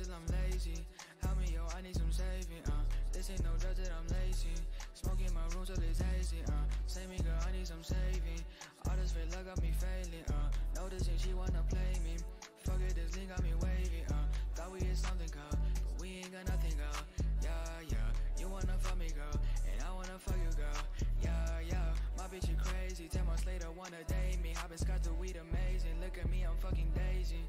till I'm lazy. Help me, yo, I need some saving, uh. This ain't no drug that I'm lazy. Smoking my room till it's hazy, uh. Save me, girl, I need some saving. All this fake love got me failing, uh. Noticing she wanna play me. Fuck it, this thing got me wavy, uh. Thought we had something, girl But we ain't got nothing, girl. Yeah, yeah. You wanna fuck me, girl And I wanna fuck you, girl. Yeah, yeah. My bitch, you crazy. Ten months later, wanna date me. Hop and scotch the weed, amazing. Look at me, I'm fucking dazing.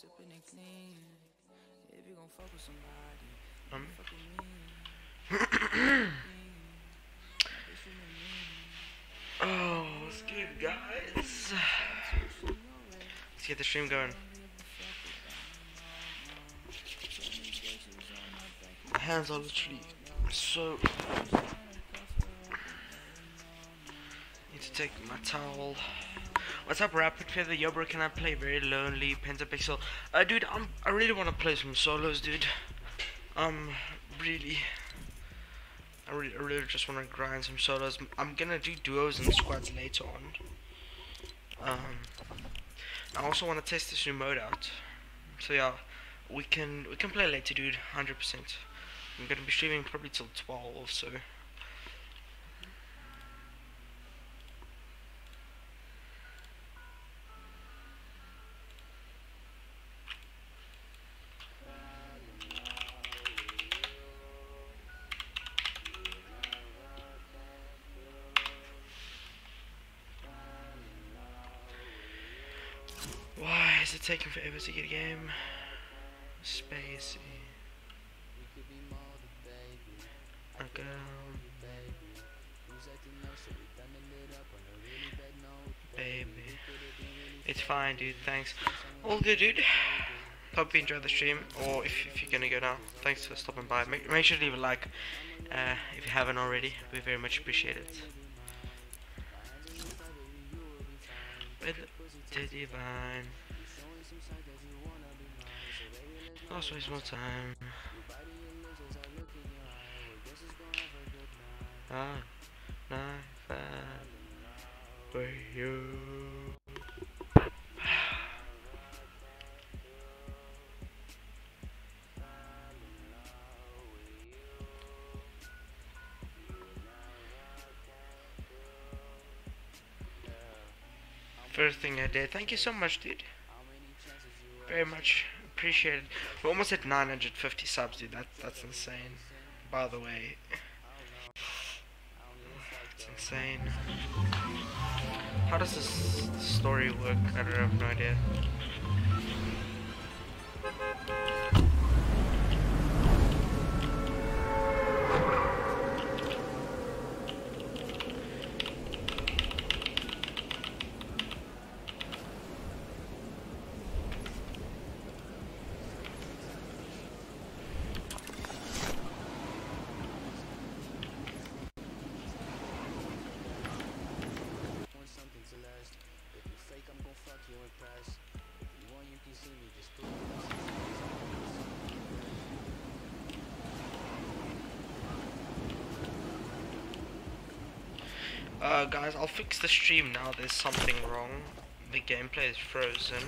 Sipping it clean. If you gon' fuck with somebody, Um. fuck with me. Bitch, you know me. Oh, what's good, guys? Let's get the stream going. My hands are literally so. Need to take my towel. What's up, Rapid Feather? Yo, bro, can I play Very Lonely, Pentapixel? Uh, dude, I'm, I really want to play some solos, dude. Um, really. I really, I really just want to grind some solos. I'm gonna do duos and squads later on. Um, I also want to test this new mode out. So yeah, we can we can play later, dude. Hundred percent. I'm gonna be streaming probably till twelve. So. Dude. Thanks. All good, dude. Hope you enjoyed the stream, or if, if you're gonna go now, thanks for stopping by. Make, make sure to leave a like uh, if you haven't already. We very much appreciate it. With the divine. Lost waste more time. Ah, nine, five, you. First thing I did. Thank you so much, dude. Very much appreciated. We're almost at 950 subs, dude. That, that's insane. By the way. It's insane. How does this story work? I don't have no idea. want something to last. If you fake, I'm gon' fuck you in press. If you want, you can see me just through Uh, guys, I'll fix the stream now. There's something wrong. The gameplay is frozen.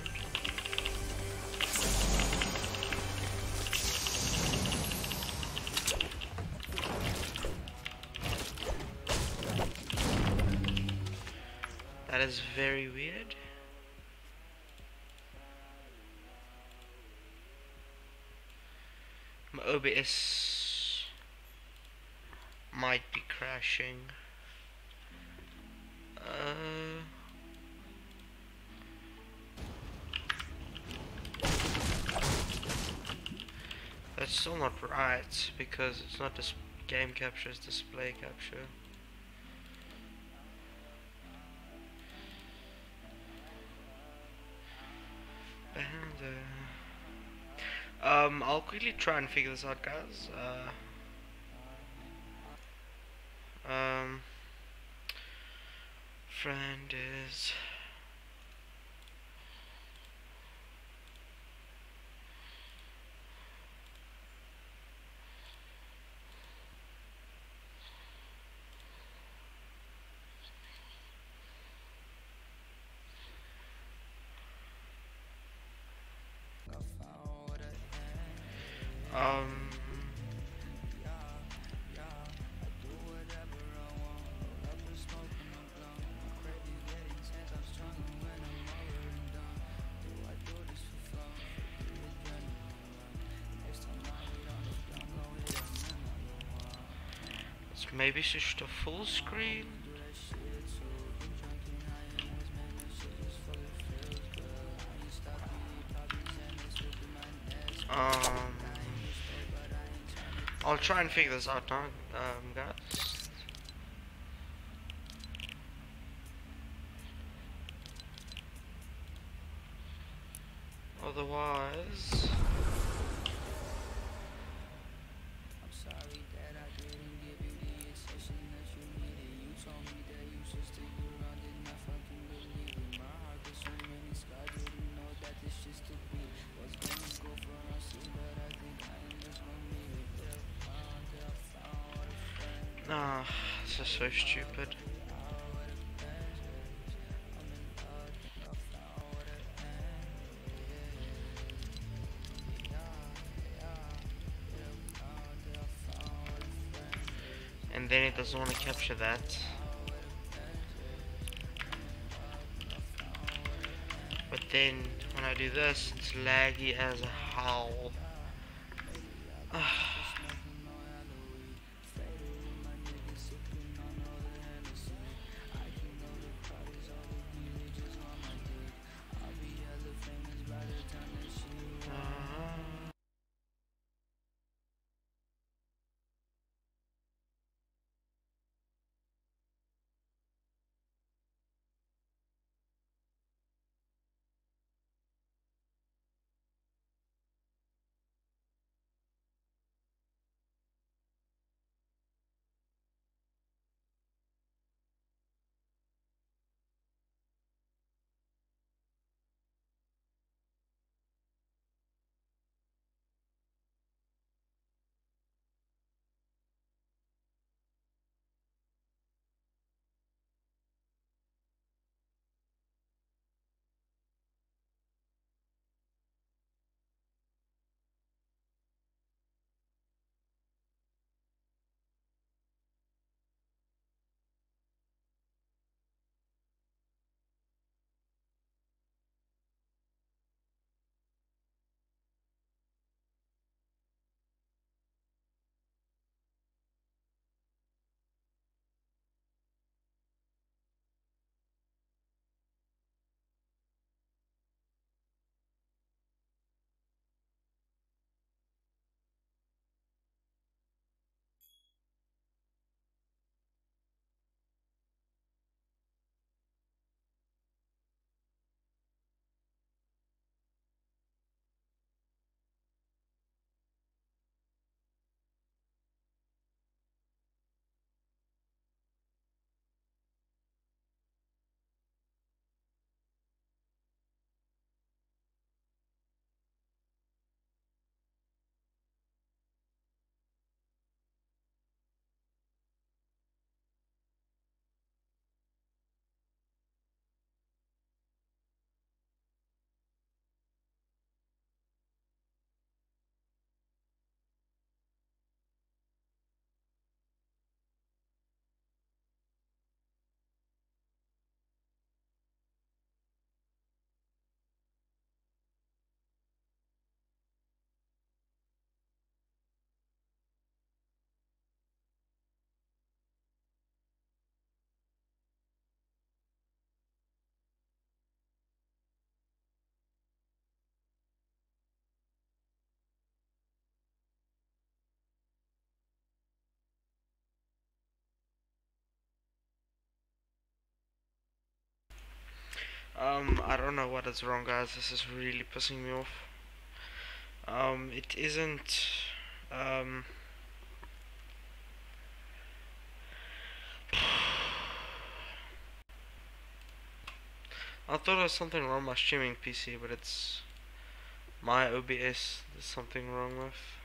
That is very weird. My OBS might be crashing. That's still not right because it's not dis game capture, it's display capture. And, uh, um, I'll quickly try and figure this out, guys. Uh, friend is. Maybe switch to full screen. Um, I'll try and figure this out now, um, then it doesn't want to capture that. But then when I do this, it's laggy as hell. Um, I don't know what is wrong, guys. This is really pissing me off. Um, it isn't. Um. I thought there was something wrong with my streaming PC, but it's my OBS. There's something wrong with.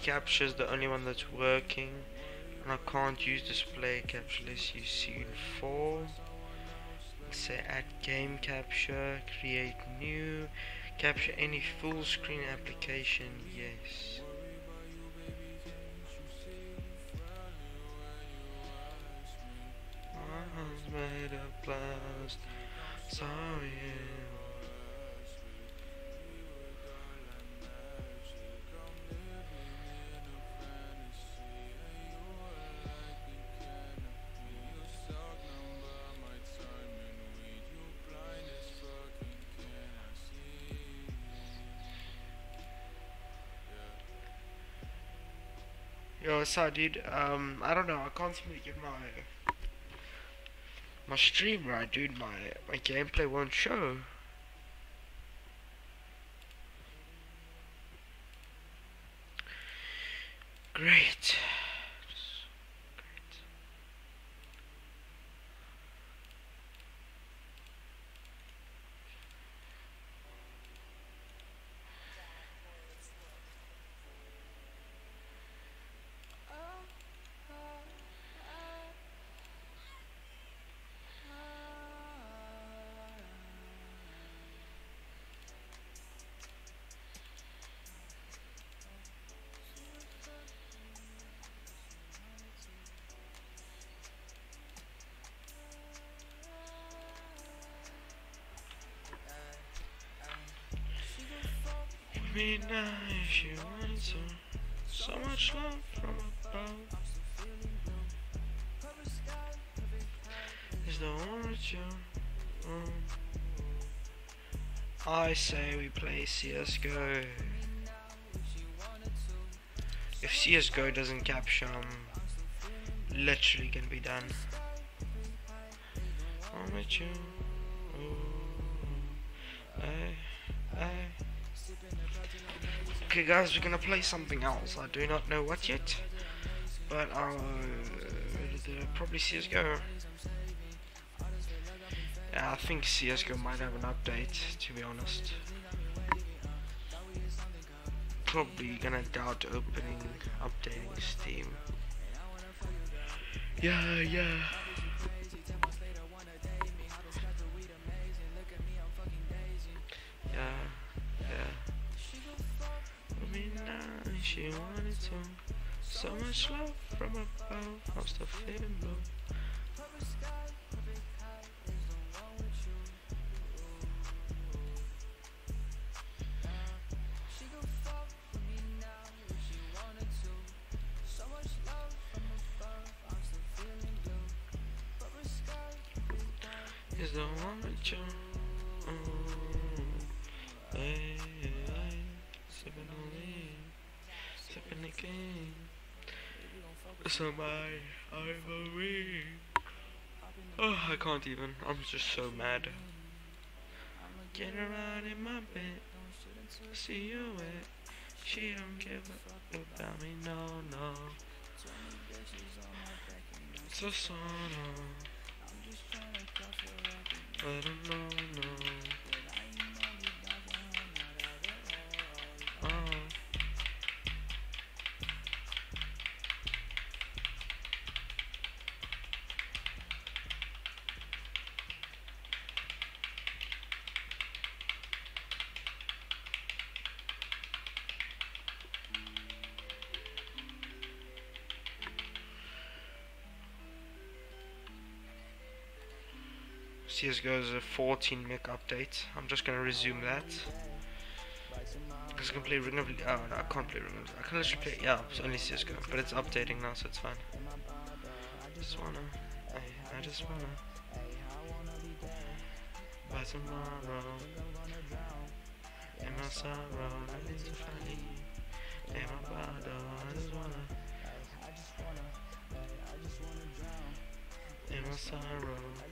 Display capture is the only one that's working. And I can't use display capture unless use scene 4. Say add game capture, create new, capture any full screen application, yes. Yo, what's up, dude? Um, I don't know. I can't seem to get my my stream right, dude. My my gameplay won't show. Me nice, you want so, so much love from above. Is the one you? Um, I say we play CSGO. If CSGO doesn't capture, I'm literally gonna be done. I'm with you. Okay guys, we're gonna play something else. I do not know what yet. But uh, probably CSGO. Yeah, I think CSGO might have an update, to be honest. Probably gonna doubt opening, updating Steam. Yeah. Yeah, love from above. I'm still feeling blue. Is the one with you? Somebody over me. Oh, I can't even. I'm just so mad. Get around in my bed, see you. She don't give a fuck about me, no, no. Oh. Don't know, no. CSGO is a 14 meg update. I'm just gonna resume that. Because I can play Ring of Oh, no, I can't play Ring of I can literally play. Yeah, it's only CSGO. But it's updating now, so it's fine. I just wanna. I, I just wanna. By tomorrow. In my sorrow, I need to find you. In my bottle, I just wanna. In my sorrow.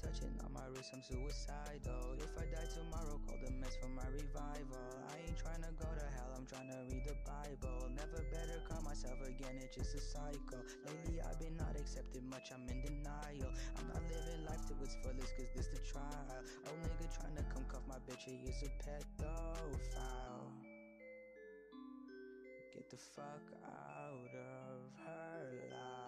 Joys in the model. I'm suicidal. If I die tomorrow, call the mess for my revival. I ain't trying to go to hell, I'm trying to read the Bible. Never better call myself again, it's just a cycle. Lately, I've been not accepting much, I'm in denial. I'm not living life to its fullest, cause this the trial. Old nigga trying to come cuff my bitch, he is a pedophile. Get the fuck out of her life.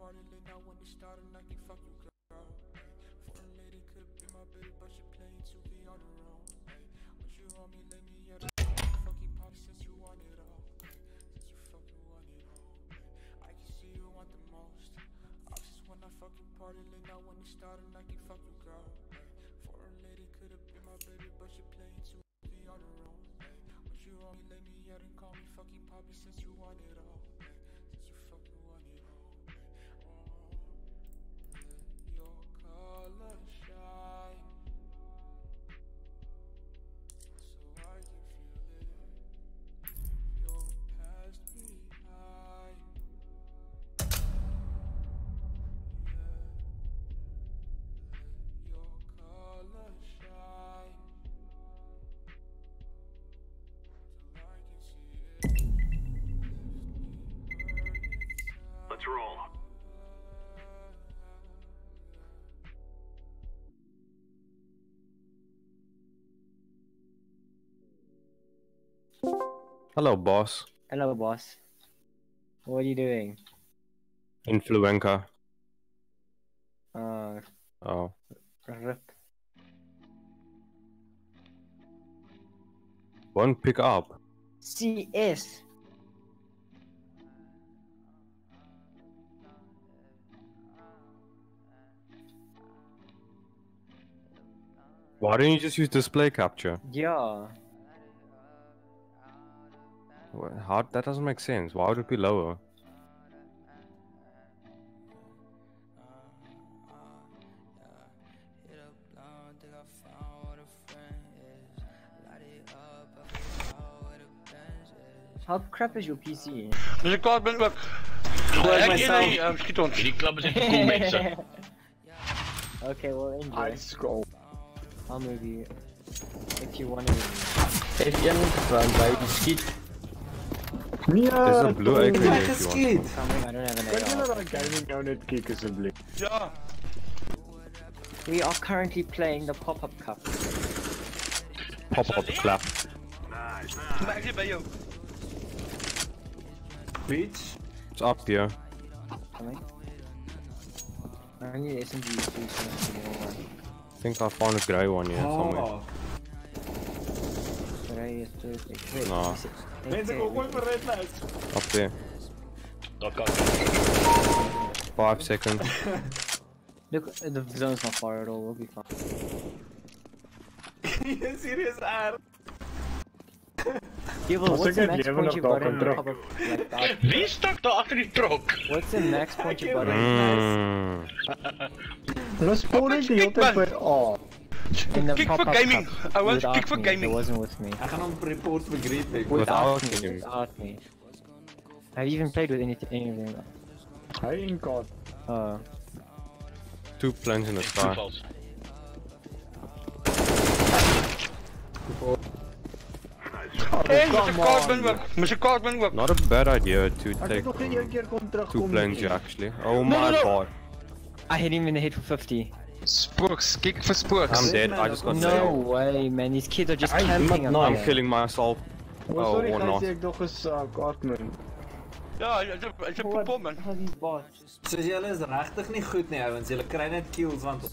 Party late now when it started, I girl. Foreign lady could've been my baby, but you're playing 2K on her own. When you me, lay me out. Fucking since you want it all. Since you fucking want it all. I can see you want the most. I just wanna fucking party late now when it started, I can fuck you, girl. Foreign lady could've been my baby, but you're playing 2K on her own. When you on me, lay me out and call me fucking poppy since you want it all. Hello, boss. Hello, boss. What are you doing? Influenca. Uh, Oh. rip. Won't pick up. CS. Why don't you just use display capture? Yeah. Wha- How that doesn't make sense. Why would it be lower? Hit up long, think I found what a friend is. Light it up, I forgot where the Benz is. How crap is your PC? Dus ik kwaad ben ook. Gooi Kijk, myself. jullie, eh, schiet ons. Die klappen zijn cool mensen. okay, well enjoy. Ice go. I'll move you if you want to. F1 van bij die skiet. There's a blue AK there if you want. skiet. I don't have an Kan AR. jy na gaming nou net kyk asseblief? Ja. We are currently playing the pop-up cup. Pop up clap. Nice, ik zit bij jou. Beach. It's up here. Coming. I need SMG something. I think I found a grey one here somewhere. But I is perfect. Wait, No. is it- Mense okay, kom gooi vir red light. Up there. Dat kan. Five seconds. Look, the zone's not far at all. We'll be fine. Serious R. Yeah, well, Als what's ik the het max leven point nog you daar got in kan pop-up? Like, that? Wie stak daar achter die trok? what's the max point you got in. Hulle spawn net die hele tyd by A. in the Kick for gaming. cup? I was Without kick for me, gaming. It wasn't with me. I gaan hom report vir Great Bay. Without me. him. Without me. Have you even played with any any of them? Hy in kaart. Uh, Two planes in the sky. Toevals. En met een kaart ben ook. Met een kaart ben ook. Not a bad idea to take het nog nie een keer kom terug two planes actually. Oh my no, no. god. I hit him in the head for 50. Spooks, kick for spooks. I'm dead. I just got No saved. way, man. These kids are just I camping No, I'm there. killing myself. Oh, Oh, sorry or guys, not. ek dog is uh, Cartman. Ja, het is- het is een popom man. How these bots? Soos julle is regtig nie goed nie ouens. Julle kry net kills want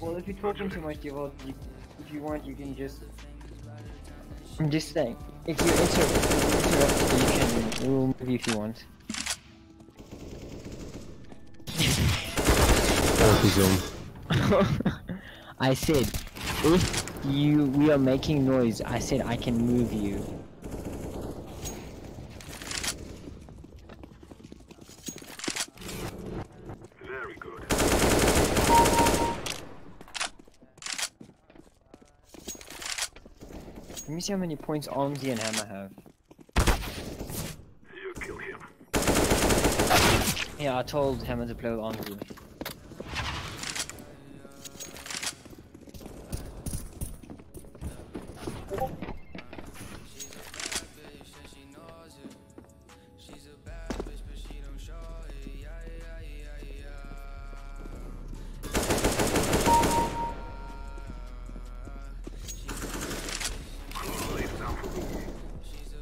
Well, if you're talking too much, you, well, you, if you want, you can just. I'm just saying. If you interrupt, interrupt you can. We'll move if you want. I said, if you we are making noise, I said I can move you. Let me see how many points Armsy and Hammer have. Yeah, I told him to play with Armsy.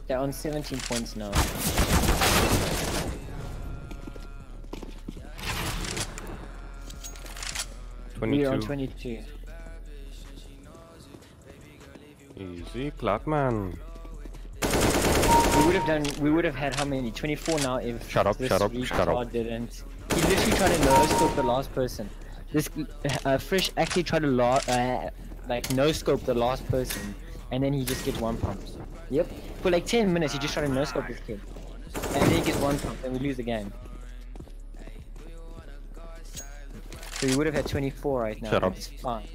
They're on 17 points now. We are on 22. 22. Easy, clap. We would have done. We would have had how many? 24 now if. Shut up, this shut up, shut up. Didn't. He literally tried to no scope the last person. This uh, Frisch actually tried to uh, like no scope the last person, and then he just gets one pump. Yep. For like 10 minutes, he just tried to no scope this kid, and then he gets one pump, and we lose the game. So we would have had 24 right now. Shut up. It's fine.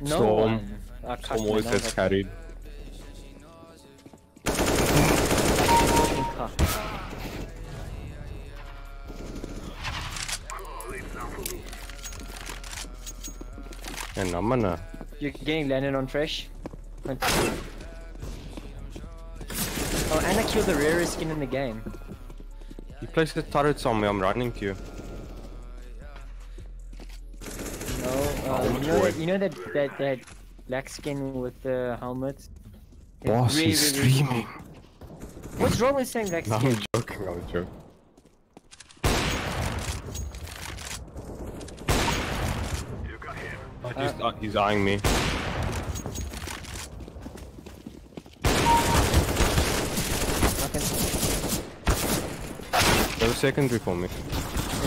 No Storm. one. Ah, always gets carried. And I'm gonna. You're getting landed on fresh. Oh, and I killed the rarest skin in the game. He placed the turret somewhere. I'm running to you. You know that you know that that that black skin with the helmet. It's Boss, really, he's really- streaming. What's wrong with saying black No, skin? I'm joking, I'm joking. Oh, he's, uh, he's eyeing me. Fucking, There's a secondary for me.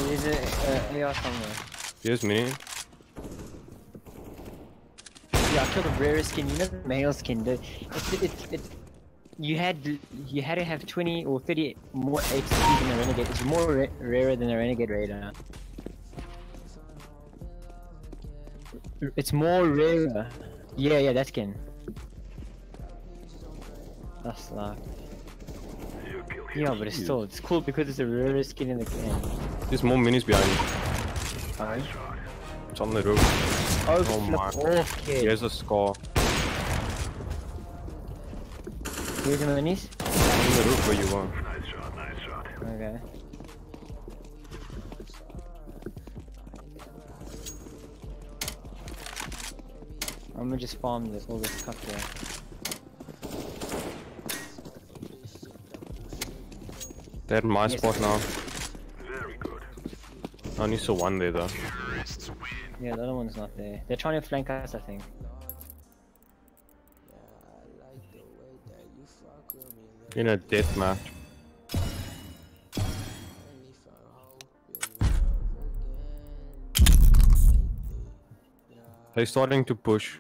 there's a uh, AR somewhere. Here's me. Yeah, I killed the rarest skin. You know the male skin. The, it, it, it, you had you had to have 20 or 30 more HP than a renegade. It's more ra rarer than a renegade raider. It's more rarer. Yeah, yeah, that skin. That's like. Yeah, but it's still it's cool because it's the rarest skin in the game. There's more minis behind me. Alright. It's on the roof. Oh, Oh my. off, kid. Here's a scar. Here's the minis. On the roof where you were. Okay. I'm gonna just farm this all this cup here. They're at my Yes. spot now. Very good. I only saw one there though. Yeah, the other one's not there. They're trying to flank us, I think. In a death match. They're starting to push.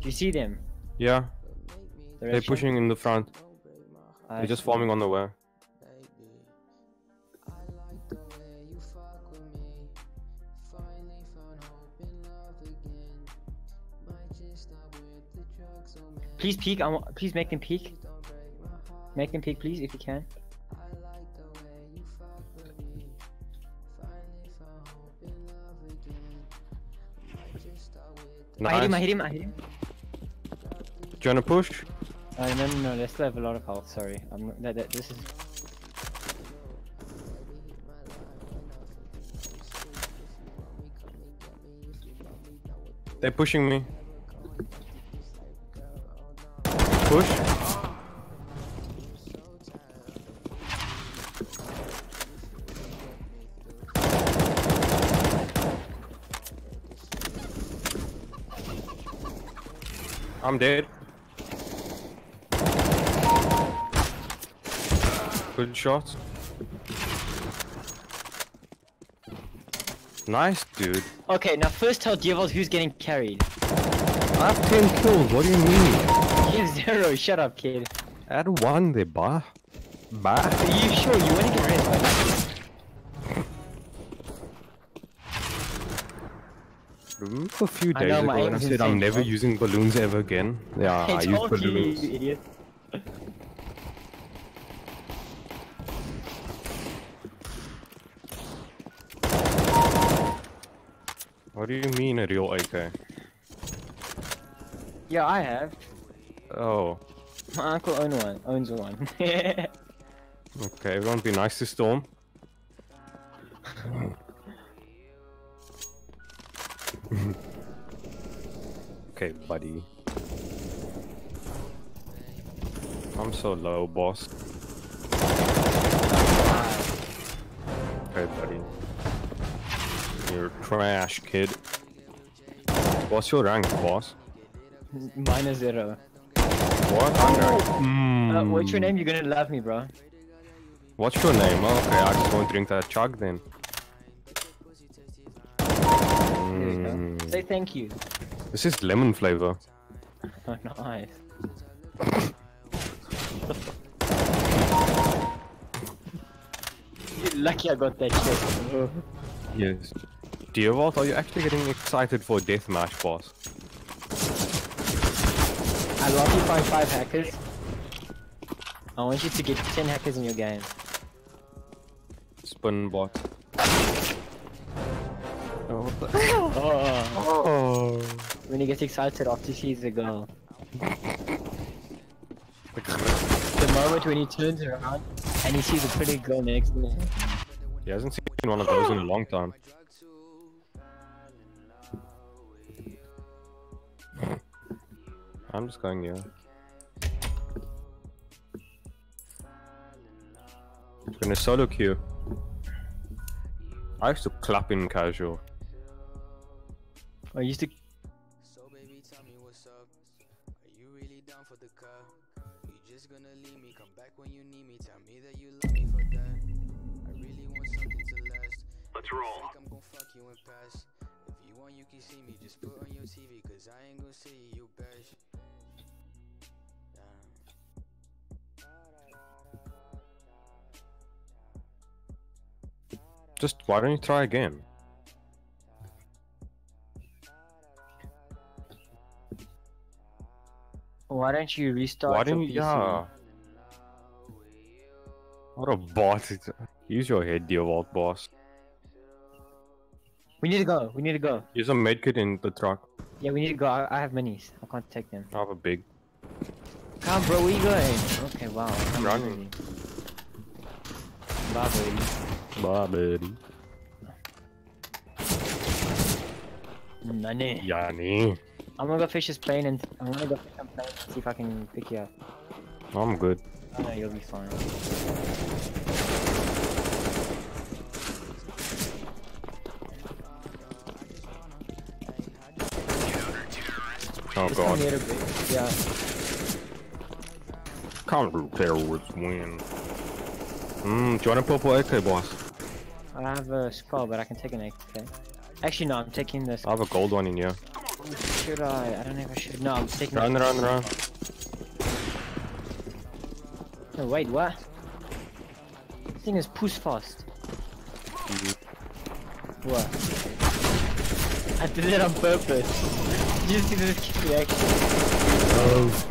Do you see them? Yeah, The they're red pushing in the front. shot? They're just farming on the way. Please peek. I want. Please make them peek. Make them peek, please, if you can. I hit him. I hit him. I hit him. Do you wanna push? Uh, no, no, no. They still have a lot of health. Sorry. I'm. That, that, this is. They're pushing me. Push. I'm dead. Good shot. Nice, dude. Okay, now first tell Diavolt who's getting carried. I have 10 kills, what do you mean? You have zero. Shut up, kid. Add one there, bah. Bah. Are you sure you want to get rid of it? Remember a few days know, ago when I said I'm never using balloons ever again? Yeah, I, I use told you, balloons. you idiot. What do you mean a real AK? Yeah, I have. Oh, My uncle own one. Owns one. okay, everyone be nice to Storm. okay, buddy. I'm so low, boss. Oh, okay, buddy. You're trash, kid. What's your rank, boss? Minus zero. What? I'm Uh, what's your Hmm. name? You're gonna love me, bro. What's your name? Oh, okay, I just won't drink that chug then. Mm, Say thank you. This is lemon flavor. Oh, nice. You're lucky I got that shit. Yes. Dewald, are you actually getting excited for deathmatch, boss? I love you find five hackers. I want you to get 10 hackers in your game. Spin bot. Oh, what the- Oh. oh. When he gets excited after he sees a girl. The moment when he turns around and he sees a pretty girl next to him. He hasn't seen one of those in a long time. I'm just going here. Gonna solo queue. I used to clap in casual. I used to. So baby, tell me what's up. Are you really down for the cut? You just gonna leave me? Come back when you need me. Tell me that you love me for that. I really want something to last. Let's roll. Think I'm gon' fuck you and pass. If you want, you can see me. Just put on your TV, cause I ain't gon' see you bash. Just why don't you try again? Why don't you restart? Why didn't you? Yeah. What a bot. Use your head, Dewald boss. We need to go. We need to go. Use a medkit in the truck. Yeah, we need to go. I, I have minis. I can't take them. I have a big. Come, bro. Where you going? Okay, wow. I'm Running. Bye, buddy. Bye, buddy. Nani. Yanni. I'm gonna go fish this plane and I'm gonna go fish some plane and see if I can pick you up. I'm good. Oh, I know you'll be fine. Oh Just god. here hmm, a bit. Yeah. Can't terrorists win. Do you a purple AK, boss? I have a skull, but I can take an egg. Okay. Actually, no. I'm taking this. I have a gold one in here. Should I? I don't know if I should. No, I'm taking. Run, run, run. No, wait. What? This thing is push fast. What? I did it on purpose. Did you see this reaction? Oh.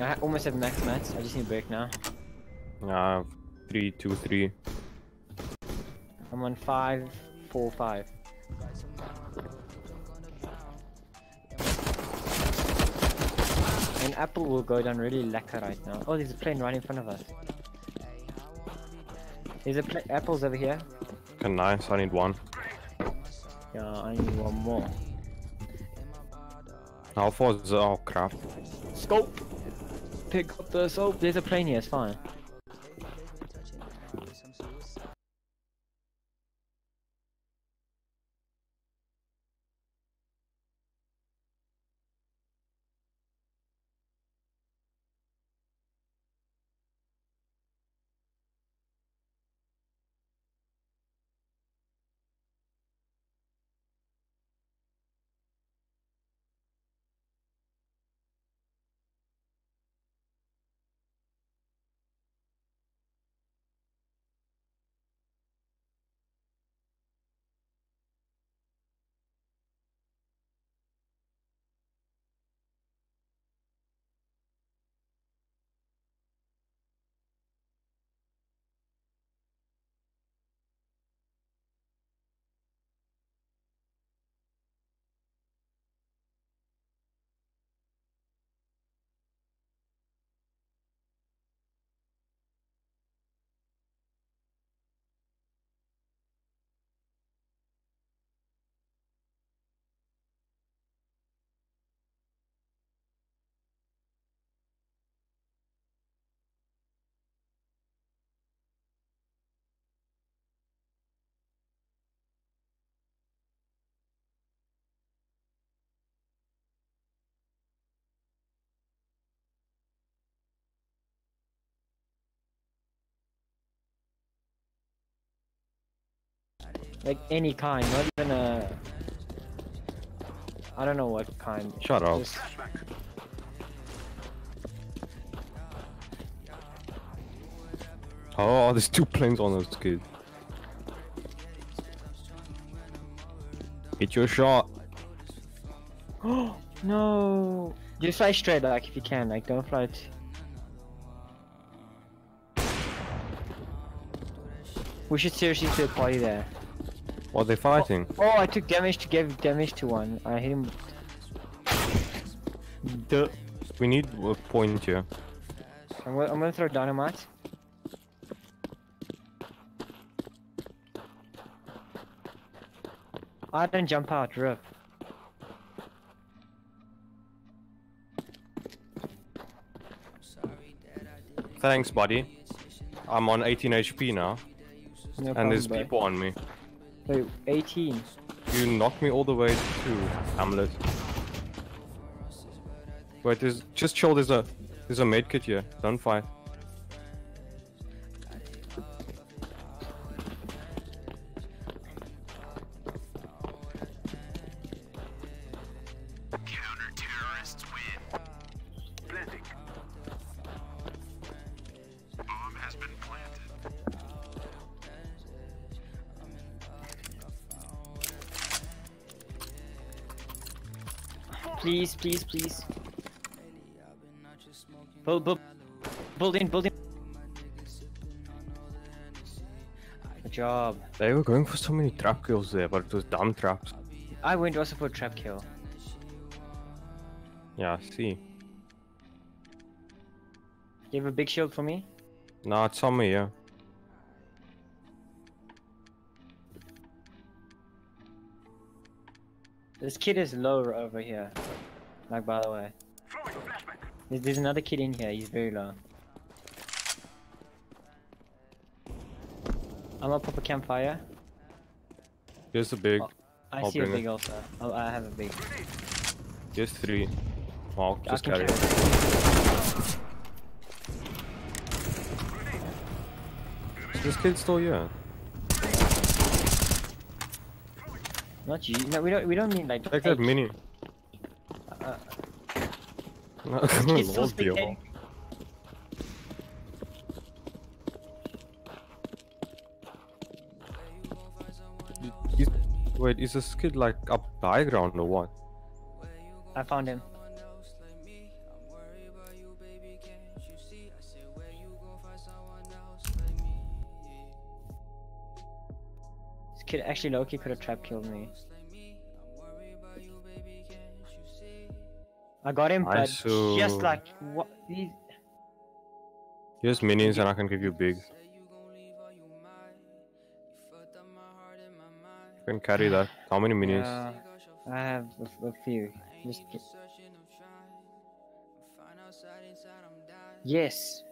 I almost have max mats. I just need a break now. Have three, two, three. I'm on five, four, five. And Apple will go down really lacquer right now. Oh, there's a plane right in front of us. There's a pla- Apple's over here. Okay, nice. I need one. Yeah, I need one more. How far is Oh crap. Scope! Pick up the soap. There's a plane here, it's fine. Like any kind, not even a. I don't know what kind. Shut up. Just- Oh, there's two planes on those kids. Get your shot. Oh no. Just fly straight, like if you can, like don't fly. T- we should seriously do a party there. What are they fighting? Oh, oh, I took damage to give damage to one. I hit him. Duh. We need a point here. I'm gonna, I'm gonna throw dynamite. I didn't jump out, rip. Thanks, buddy. I'm on 18 HP now, No and there's problem, bro. people on me. Wait, 18. You knocked me all the way to Hamlet. Wait, there's just chill. There's a there's a medkit here. Don't fight. Please, please, please. Build, build, build in, build in. Good job. They were going for so many trap kills there, but it was dumb traps. I went also for a trap kill. Yeah, see. You have a big shield for me? No, it's on me, yeah. This kid is low over here. Like, by the way. There's, there's another kid in here, he's very low. I'm gonna pop a campfire. Here's a big. Oh, I I'll see a it. big also. Oh, I have a big. Here's three. Well, I just carry it. Is this kid still here? Not you. No, we don't. We don't mean like. Take that mini. Uh, No, He's still Lord dear. spectating. Wait, is this kid like up the high ground or what? I found him. This kid actually Loki could have trap killed me. I got him, but Nice, just uh, like what? These, Here's minis and I can give you big. You can carry that. How many minions? Yeah, I have a, a few. Just. Yes.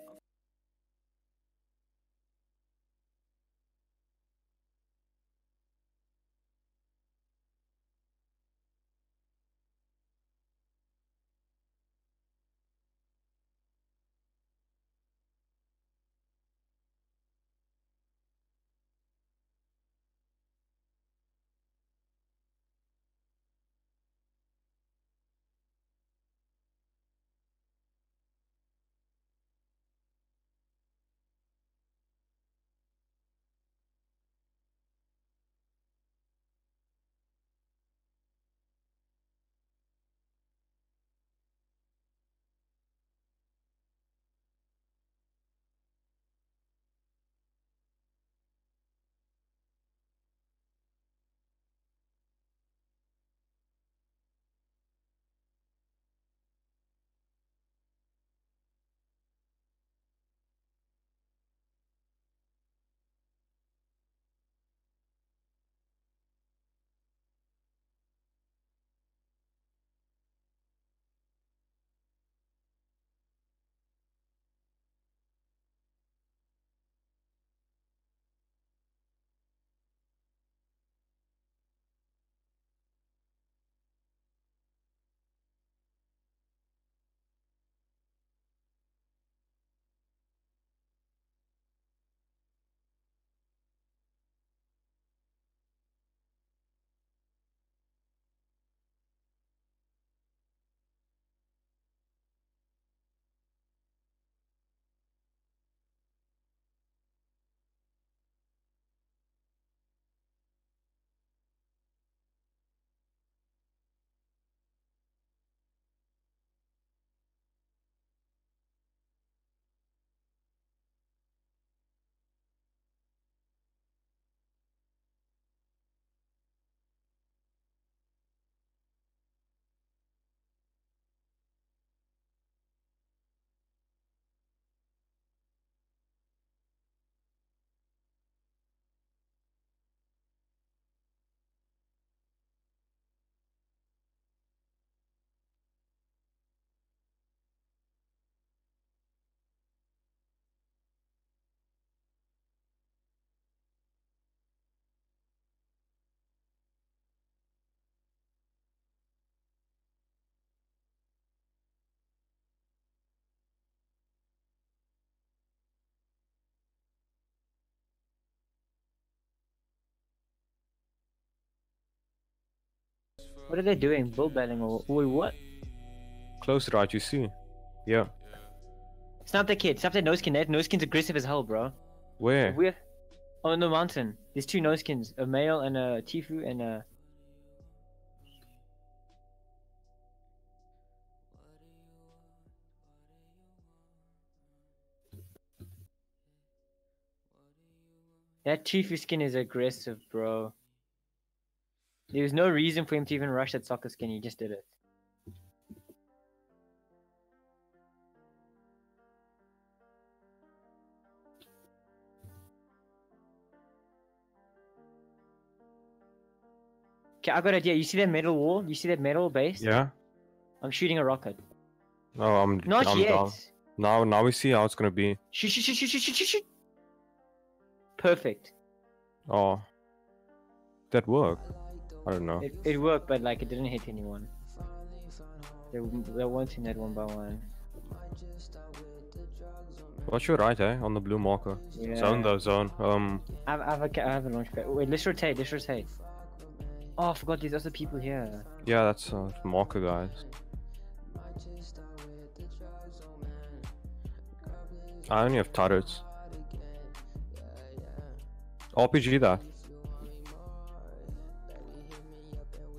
What are they doing? Bull bailing or wait, what? Close right, you see. Yeah. Snap the kid. Snap that no skin. That no skin's aggressive as hell, bro. Where? We're on the mountain. There's two no skins, a male and a Tifu and a. That Tifu skin is aggressive, bro. There was no reason for him to even rush that soccer skin. He just did it. Okay, I got an idea. You see that metal wall? You see that metal base? Yeah. I'm shooting a rocket. No, I'm. Not I'm yet. down. Now, now we see how it's gonna be. Shoot, shoot, shoot, shoot, shoot, shoot, shoot. Perfect. Oh. That worked. I don't know. It, it worked, but like it didn't hit anyone. They, they weren't in that one by one. What's your right, eh? On the blue marker. Yeah. Zone though, zone. Um. I have, I have a, ca- have a launch pad. Wait, let's rotate, let's rotate. Oh, I forgot these other people here. Yeah, that's uh, marker guys. I only have turrets. RPG that.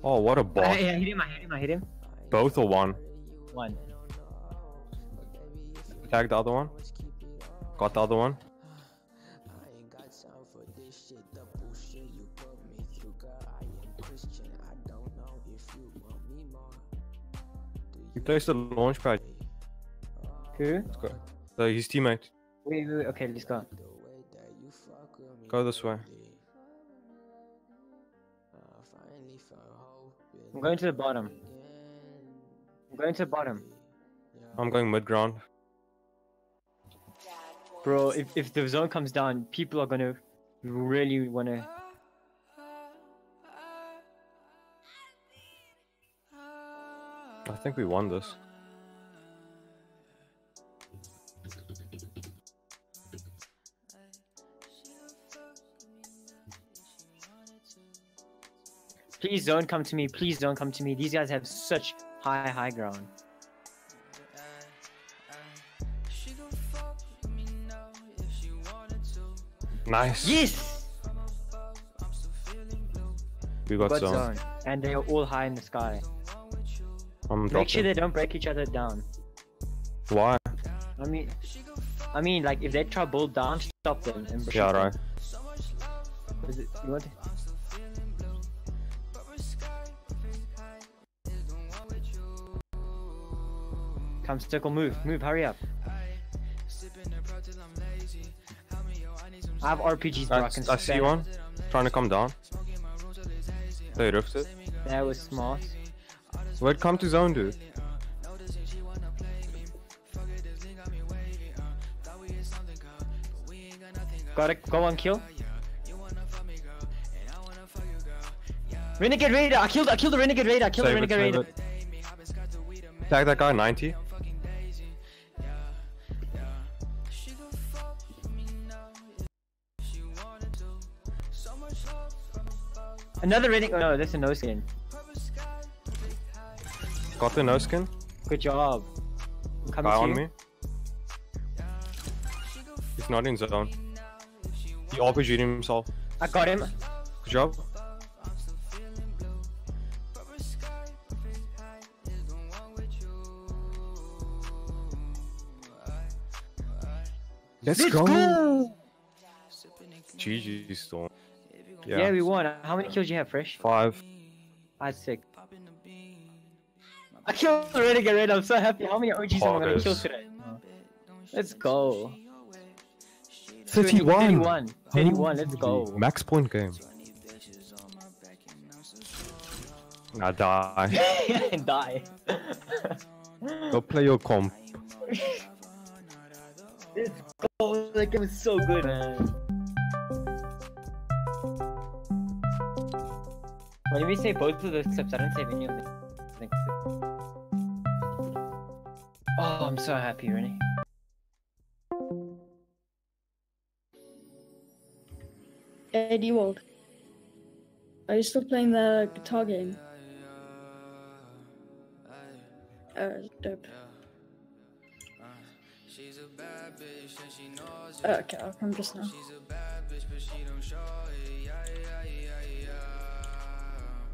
Oh, what a I, bot. I hit him, I hit him, I hit him. Both or one? One. Tag the other one. Got the other one. He placed the launch pad. Who? Let's go. The, his teammate. Wait, wait, wait, okay, let's go. Go this way. I'm going to the bottom. I'm going to the bottom. I'm going mid ground. Bro, if, if the zone comes down, people are gonna really wanna. I think we won this. Please don't come to me. Please don't come to me. These guys have such high, high ground. Nice. Yes! We got, Got zone. zone. And they are all high in the sky. I'm Make dropping. sure they don't break each other down. Why? I mean, I mean, like if they try to build down, stop them. And Yeah, right. Is it- you want to- Come circle, move, move, hurry up. I have RPGs, bro. I, I, can I see one. Trying to come down. They roofed it. That was smart. Wait, come to zone, dude. Got it. Go on, kill. Renegade Raider! I killed I killed the Renegade Raider! I killed the Save it, Renegade Raider! it. Tag that guy, 90. Another Renegade. Oh, no, that's a no skin. Got the no skin. Good job. Coming Guy on you. me. He's not in zone. He RPG'd himself. I got him. Good job. Let's, go. GG Storm. Yeah, Yeah. we won. How many kills you have, Fresh? five. I had six. I killed the Renegade Raider. I'm so happy. How many OGs am I gonna kill Poggers. today? Let's go. 31. 31. 31. Let's go. Max point game. I die. and die. Go play your comp. Let's go. That game is so good, man. When we say both of those clips, I don't save any of them. Oh, I'm so happy, Rennie. Eddie Wald. Are you still playing the guitar game? Uh, dope. She's a bad bitch and she knows. Okay, I'll come just now.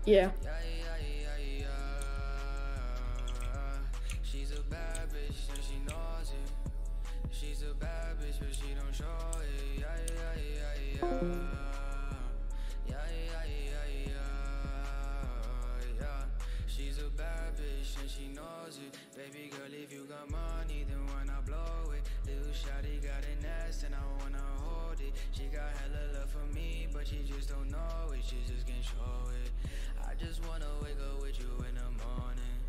Yeah. Baby girl, if you got money, then why not blow it? Little shawty got and I wanna hold it. She got hella love for me, but she just don't know it. She just can't show it. I just wanna wake up with you in the morning.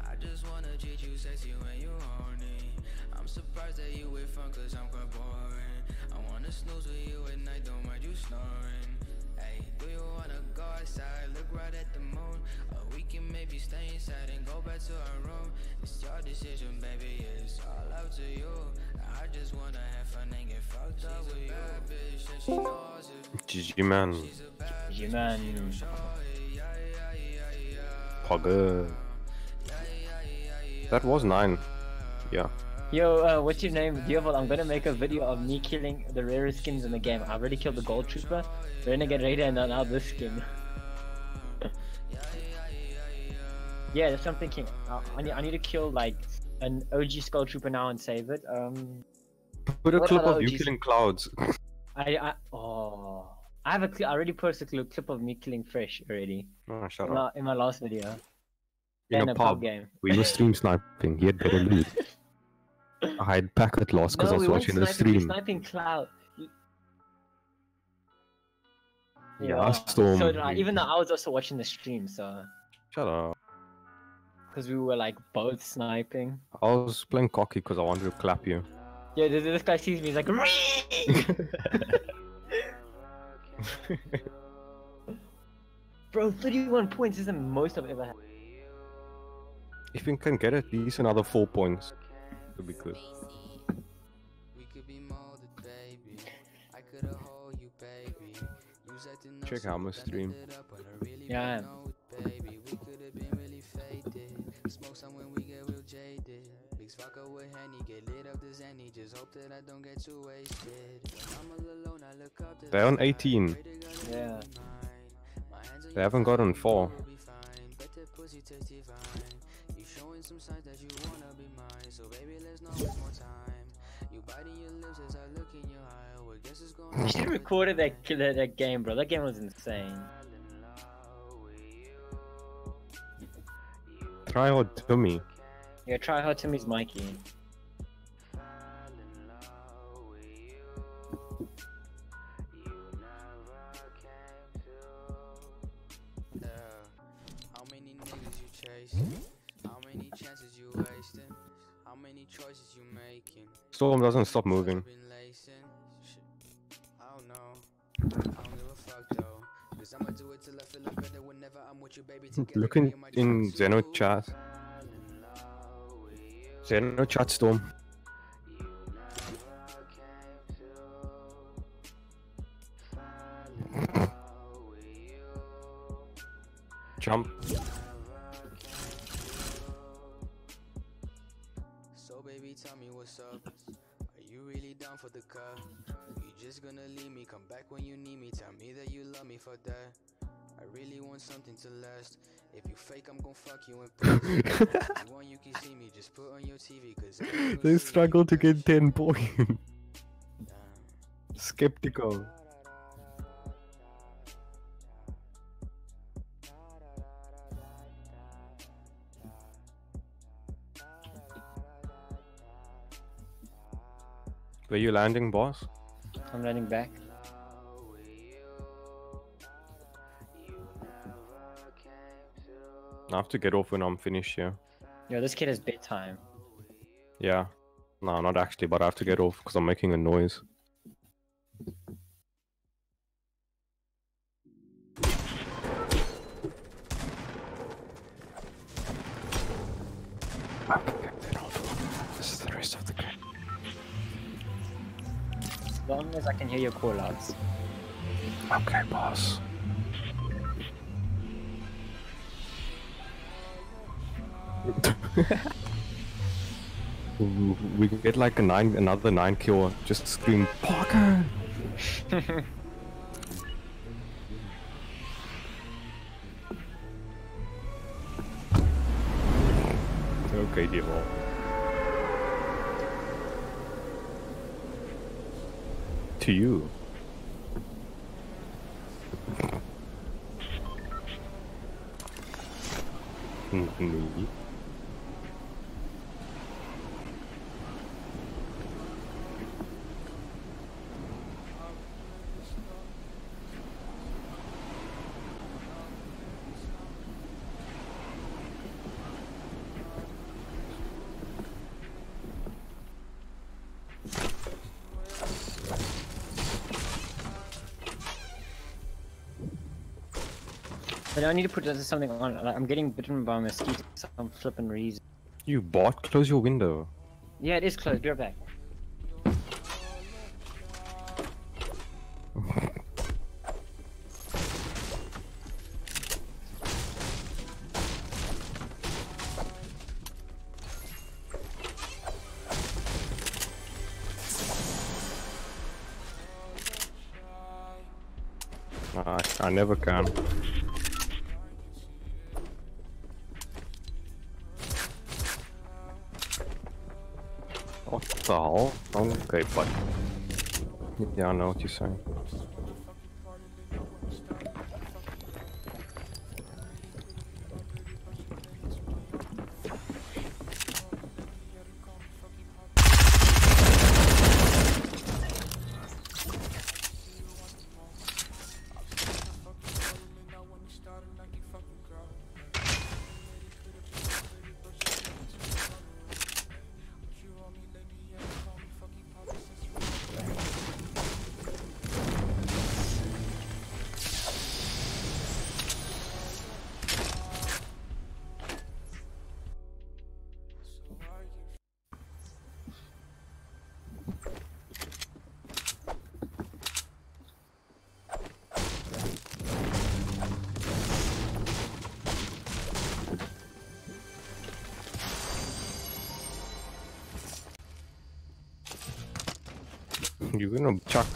I just wanna treat you sexy when you horny. I'm surprised that you with fun cause I'm quite boring. I wanna snooze with you at night, don't mind you snoring. Hey, do you wanna go outside, look right at the moon? Or we can maybe stay inside and go back to our room. It's your decision, baby, it's all up to you. I just wanna have fun and get fucked up with you. Bad bitch and she knows it. GG man. Yeah, man. Pogger. That was nine. Yeah. Yo, uh, what's your name? Dewald, I'm gonna make a video of me killing the rarest skins in the game. I already killed the Gold Trooper, Renegade Raider, and now this skin. yeah, that's what I'm thinking. Uh, I, need, I need to kill like an OG Skull Trooper now and save it. Um, Put a clip of you killing clouds. I, I oh, I have a cli I already posted a clip of me killing Fresh already Oh, shut in, up. my, in my last video. In in a a pub pub. game. We were stream sniping. He had better loot. I had packet loss because no, I was we watching the sniping, we were stream. sniping Cloud. Yeah, Storm. So I, even though I was also watching the stream, so Shut up. Because we were like both sniping. I was playing cocky because I wanted to clap you. Yeah, this, this guy sees me, he's like, bro, 31 points is the most I've ever had. If we can get at least another four points, it'd be good. We could be molded, baby. Jaded. Mix vodka with Henny, get lit up the Zenny. Just hope that I don't get too wasted. When I'm all alone, I look up to They're on 18. Pray to God that Yeah. you'll be mine. My hands on They haven't body, gotten four. we'll be fine. Bet that pussy tastes divine. You showing some signs that you wanna be mine. So baby, let's not waste more time. You biting your lips as I look in your eye. Well, guess it's going You should have recorded that, that, that game, bro. That game was insane. Try out to me. Yeah, try hard Timmy's Mikey. How many niggas you chasing? How many chances you wasting? How many choices you making? Storm doesn't stop moving. Been lacing? Shit. I don't know. I don't give a fuck though. Cause I'ma do it till I feel like better whenever I'm with you, baby. Together, in, me and my in drugs, Zeno ooh. Chat. Zeno chat Storm. Jump. So baby, tell me what's up. Are you really down for the cut? You just gonna leave me? Come back when you need me. Tell me that you love me for that. I really want something to last. If you fake, I'm gon' fuck you in person. You want, you can see me. Just put on your TV, cause They struggle to get 10 points. Skeptical. Were you landing, boss? I'm landing back. I have to get off when I'm finished here. Yo, this kid has bedtime. Yeah. No, not actually, but I have to get off because I'm making a noise. This is the rest of the game. As long as I can hear your call outs. Okay, boss. We could get like a nine, another nine kill. Just scream Parker. okay, devil. To you. Me. I need to put something on. I'm getting bitten by a mosquito for some flipping reason. You bot, close your window. Yeah, it is closed. Be right back. I, I never can. Okay, but yeah, I know what you're saying.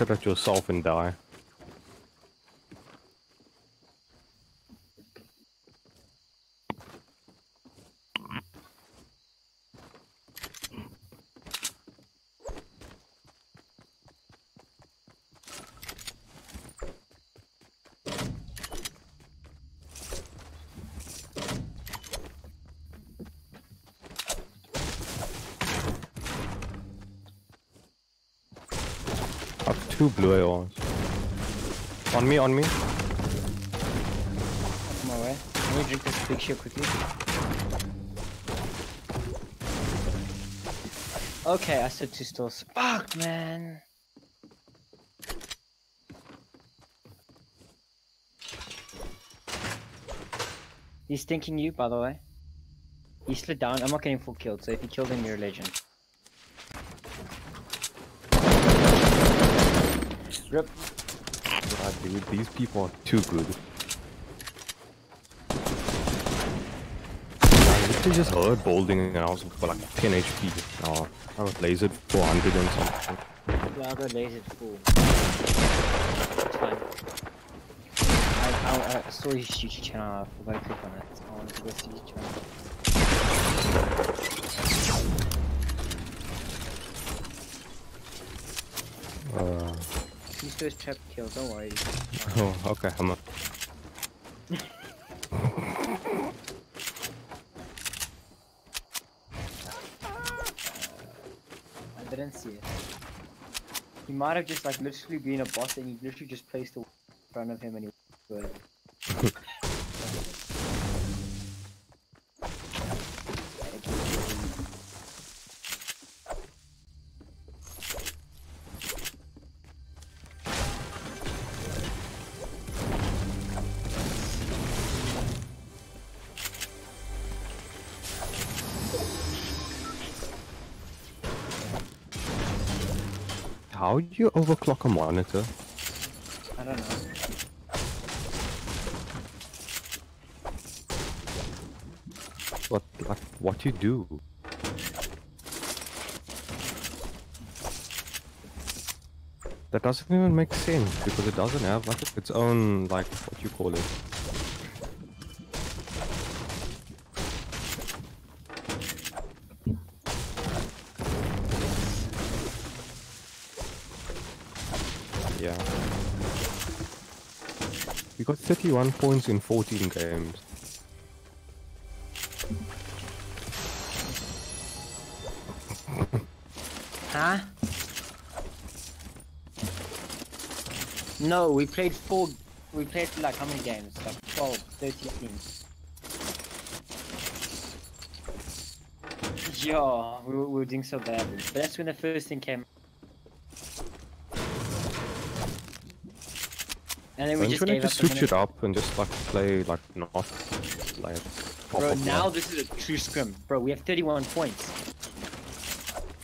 That at yourself and die. Up two blue AOs. On me, on me. On my way. Let me drink this big shit quickly. Okay, I said two stalls. Fuck, man. He's thinking you, by the way. He slid down. I'm not getting full killed, so if you kill him, you're a legend. Rip. God, dude, these people are too good. I literally just heard Bolding and I was for like 10 HP. Now I was lasered 400 and something. Yeah, I got lasered full. It's fine. I, I, I saw his YouTube channel, I forgot to click on it. I wanted to go see his channel. Uh, He's first trap kill, don't worry. oh, okay, I'm a, didn't see it. He might have just like literally been a boss and he literally just placed the in front of him and he How do you overclock a monitor? I don't know. What, what, do you do? That doesn't even make sense because it doesn't have like its own like what you call it. 31 points in 14 games. Huh? No, we played four. We played like how many games? Like 12, 13. Yeah, we were, we were doing so badly. But that's when the first thing came. And then we Don't just you need gave to up switch it up and just like play like not like Bro, now one? this is a true scrim. Bro, we have 31 points.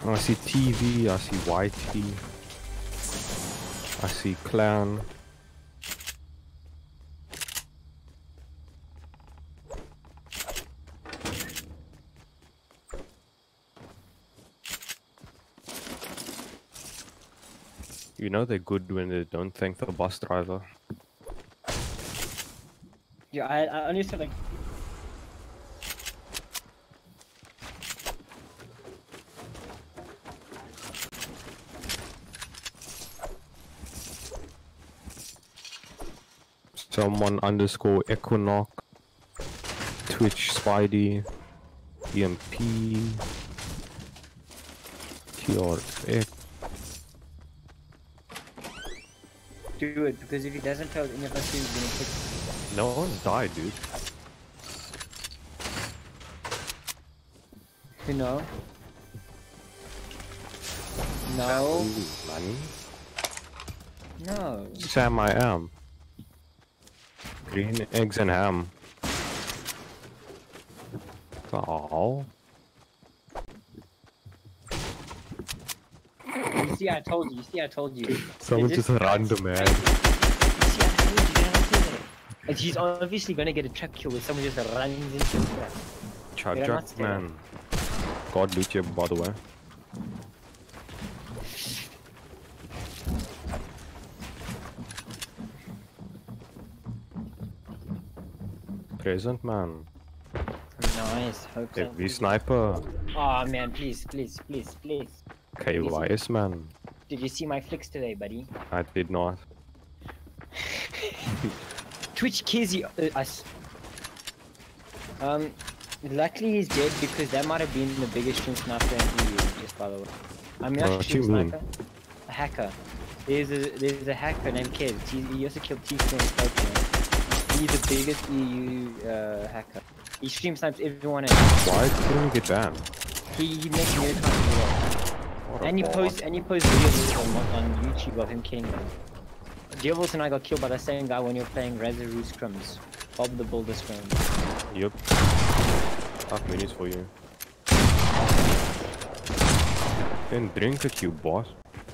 Oh, I see TV, I see YT, I see Clan. You know they're good when they don't thank the bus driver. Yeah, I, I only said like. Someone underscore Equinox, Twitch Spidey, EMP, TRX. Do it, because if he doesn't tell any of us, he's gonna put. No one's died, dude. You know? No. Ooh, money. No. Sam, I am. Green eggs and ham. Oh. You see, I told you. You see, I told you. Someone They just random man. See, I told you. didn't I say? And she's obviously gonna get a trap kill with someone just runs into the trap. Did I not Chajak say that? man. God loot you, by the way. Present man. Nice. Hope so. Heavy sniper. Oh man, please, please, please, please. KYS man. Did you see my flicks today, buddy? I did not. Twitch Kizzy uh, us. Um, luckily he's dead because that might have been the biggest stream sniper in EU, just by the way. I mean, Uh, not what stream mean? sniper, a hacker. There's a there's a hacker named Kez. He, he also killed and Scorpion. He's the biggest EU uh, hacker. He stream snipes everyone and Why didn't you get banned? he, he makes new accounts as well. What a And he bot. and he posts videos on, on YouTube of him killing them. Devils and I got killed by the same guy when you were playing Razoroo scrims. Bob the Builder scrims. Yep. Half minis for you. Then drink a cube, boss.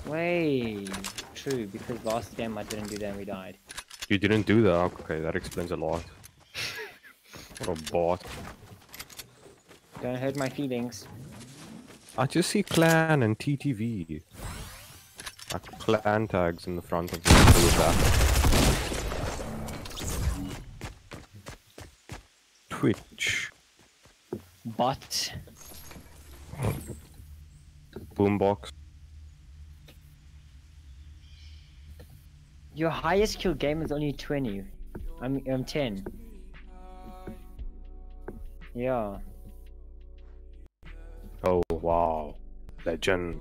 Way true, because last game I didn't do that and we died. You didn't do that. Okay, that explains a lot. What a bot. Don't hurt my feelings. I just see clan and TTV. Like clan tags in the front of the. Twitch. But Boombox. your highest kill game is only 20. I'm I'm 10. Yeah. Wow. Legend.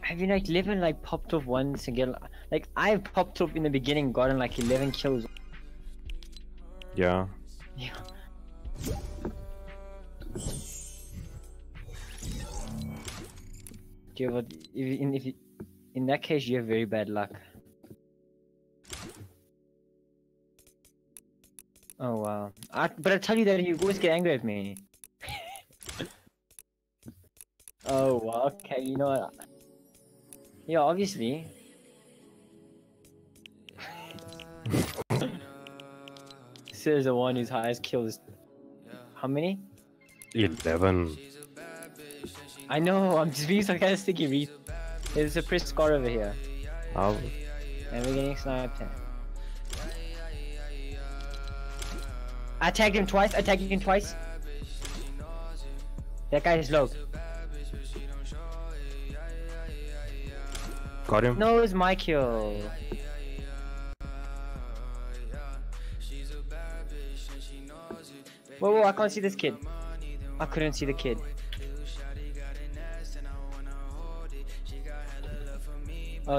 Have you like 11 like popped off once and get like I've popped up in the beginning, gotten like 11 kills. Yeah. Yeah. Have a, if, in, if you, in that case you have very bad luck. Oh wow. I, but I tell you that you always get angry at me. Oh wow, okay, you know what? Yeah, obviously. Says the one whose highest kill is how many? Eleven. I know, I'm just being sarcastic, you read. There's a Prince Scar over here. I'll, And we're getting sniped at. I tagged him twice, I tagged him twice. That guy is low. Got him. No, it's my kill. Whoa, whoa, I can't see this kid. I couldn't see the kid. Oh,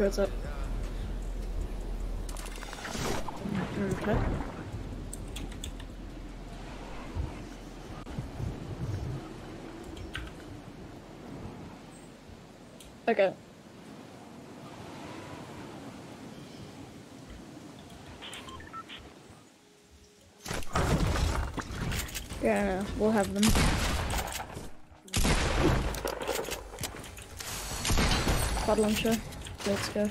Okay. Okay. Yeah, we'll have them. Quad launcher. Let's go.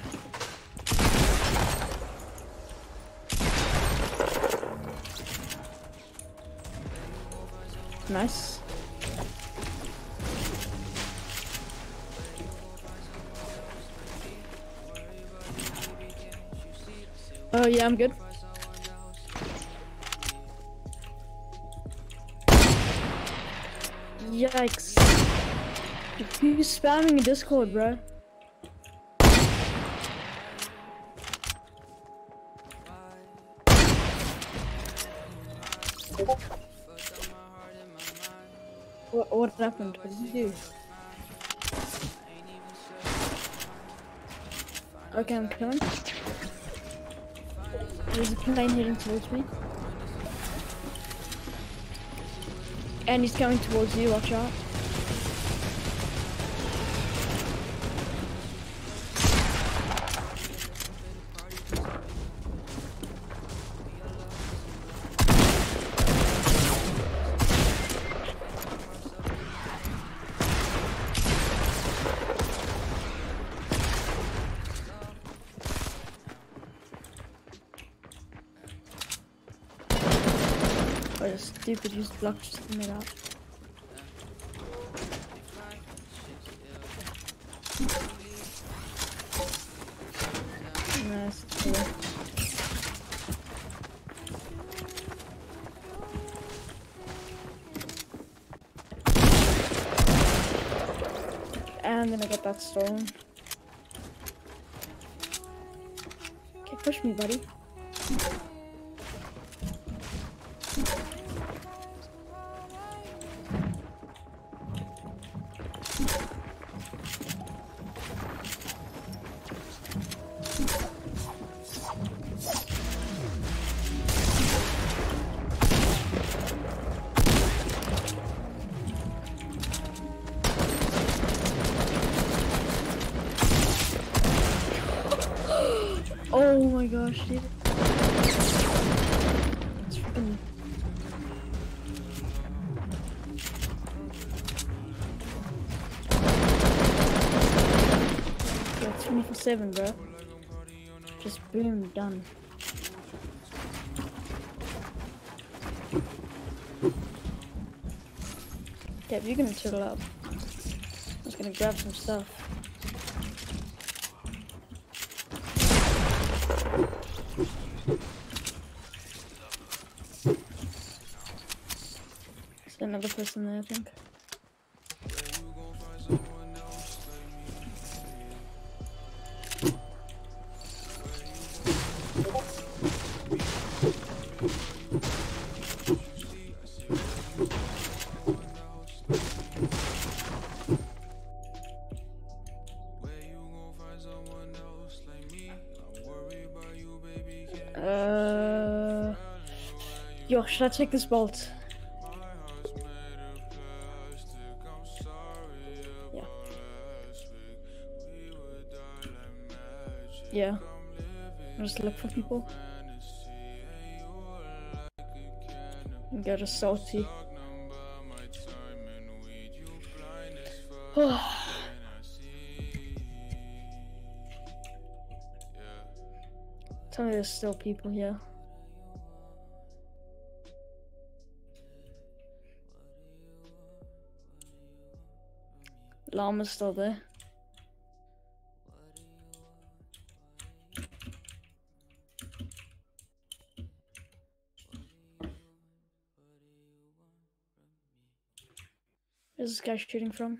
Nice. Oh yeah, I'm good. Yikes. Who's spamming Discord, bro? I'm coming. There's a plane heading towards me. And he's coming towards you, watch out. Blocks mid out. Nice. And then I'm get that stolen. Okay, push me, buddy. Deb, you're gonna chill up. I'm just gonna grab some stuff. There's another person there, I think. I take this bolt? Yeah. Yeah. Just look for people. And go to salty. Tell me there's still people here. Llama's still there. Where's this guy shooting from?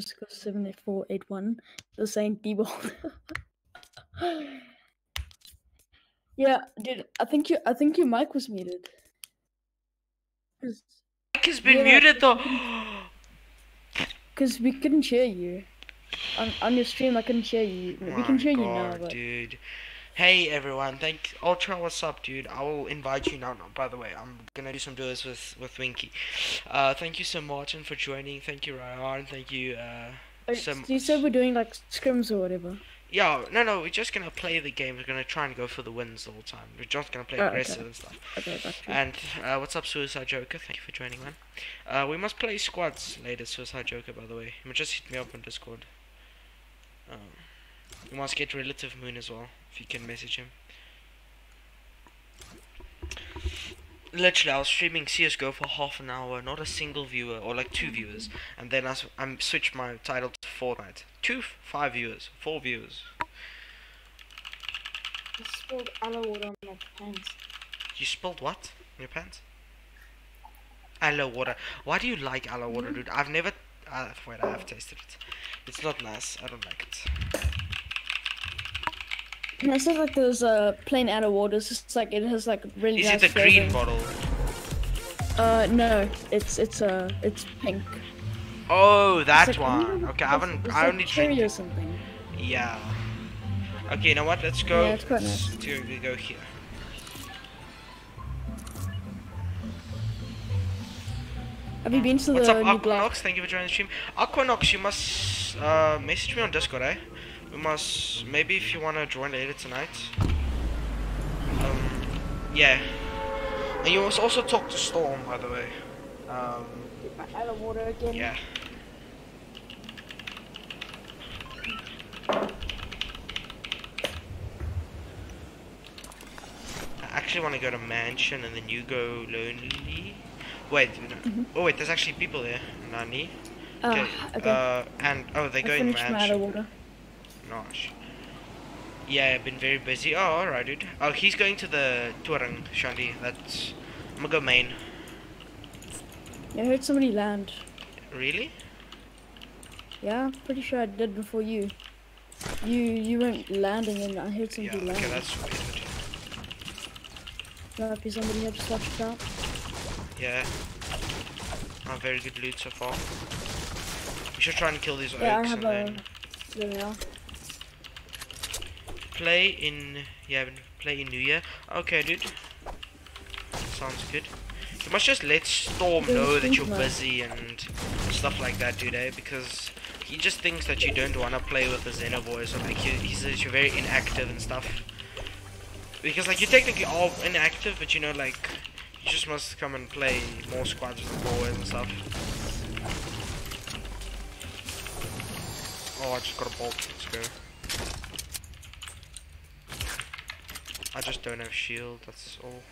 underscore seven four eight one. The same people. yeah, dude. I think you. I think your mic was muted. 'Cause- Mic has been Yeah. muted though. Cause we couldn't hear you. On on your stream, I couldn't hear you. we can hear you now, but dude. Hey everyone, thank Ultra. What's up, dude? I will invite you now. No, by the way, I'm gonna do some duos with with Winky. Uh, thank you so Martin for joining. Thank you Ryan. Thank you. Uh, Uh, you said we're doing like scrims or whatever. yeah, no, no, we're just gonna play the game. We're gonna try and go for the wins all the whole time. We're just gonna play Oh, okay. aggressive and stuff. Okay. And uh, what's up, Suicide Joker? Thank you for joining, man. Uh, we must play squads later, Suicide Joker. By the way, you just hit me up on Discord. Um, we must get Relative Moon as well, if you can message him. Literally, I was streaming CS:GO for half an hour, not a single viewer, or like two viewers, and then I'm switched my title to Fortnite. Two, five viewers, four viewers. I spilled aloe water on my pants. You spilled what in your pants? Aloe water. Why do you like aloe water, dude? I've never. Uh, wait, I have tasted it. It's not nice. I don't like it. And it's not like there's a plane out of water. It's just like it has like really Is nice it the green bottle? Uh, no, it's it's uh it's pink. Oh, that like- one. Okay, I haven't. I like only cherry drink. or something. Yeah. Okay, you know what? Let's go. Yeah, it's quite nice. To, we go here. Have you been to What's the up? Aquanox? Thank you for joining the stream. Aquanox, you must uh, message me on Discord, eh? We must maybe if you wanna join later tonight. Um, yeah. And you must also talk to Storm, by the way. Um, Aloe water again. yeah. I actually want to go to mansion and then you go lonely. Wait, no. oh wait, there's actually people there. Nani. Ah, okay. Uh, and oh, they're I my aloe mansion. Nice. Yeah, I've been very busy. Oh, alright, dude. Oh, he's going to the Tuarang, Shandy. That's. I'm gonna go main. I heard somebody land. Really? Yeah, I'm pretty sure I did before you. You you went landing and I heard Yeah, somebody okay, land. that's weird. Might be somebody here just watched out. Yeah. Oh, very good loot so far. We should try and kill these Yeah, I have and a. then There we are. Play in. Yeah, play in New Year. Okay, dude. Sounds good. You must just let Storm know that you're busy and stuff like that, dude, eh? Because he just thinks that you don't want to play with the Xenoboys, or like you, he says you're very inactive and stuff. Because like you technically are inactive, but you know like You just must come and play more squads with the boys and stuff. Oh, I just got a bolt. Let's go. I just don't have shield. That's all.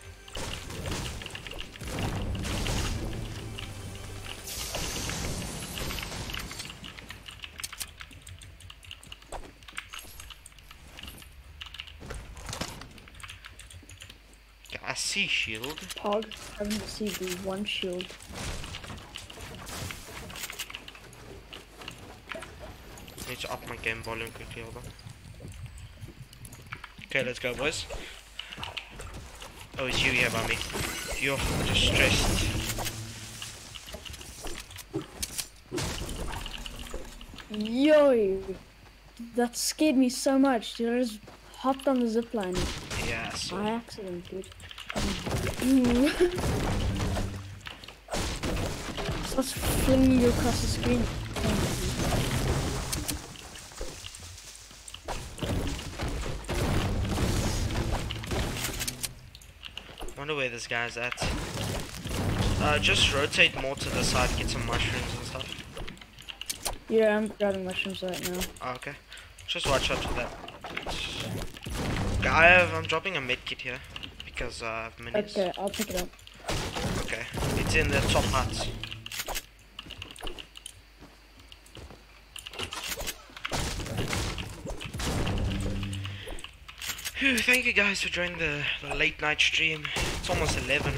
Yeah, I see shield. Pog, I haven't received one shield. Need to up my game volume quickly, hold on. Okay, let's go, boys. Oh, it's you by me. You're just stressed. Yo, that scared me so much. Dude, I just hopped on the zip line Yeah, so. by accident, dude. Mm. Starts flinging you across the screen. Wonder where this guy's at. Uh, just rotate more to the side, get some mushrooms and stuff. Yeah, I'm grabbing mushrooms right now. Oh, okay. Just watch out for that. Okay, I have, I'm dropping a med kit here because uh, I have minis. Okay, I'll pick it up. Okay, it's in the top hut. Thank you guys for joining the, the late night stream. It's almost 11.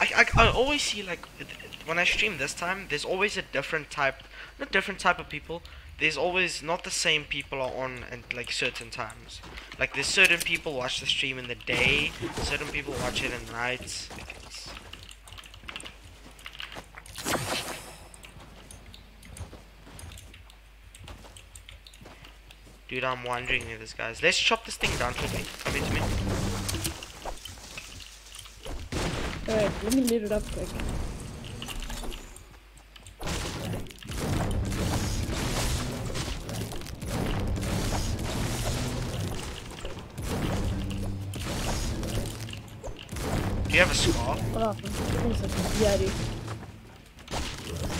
I, I, I always see like when I stream this time, there's always a different type, not different type of people. There's always not the same people are on at like certain times. Like there's certain people watch the stream in the day, certain people watch it at night. Like, it's- Dude, I'm wondering who this guy's... Let's chop this thing down quickly. Come into me. Alright, let me loot it up quick. Do you have a scar? Hold on, give me a second. Yeah, I do.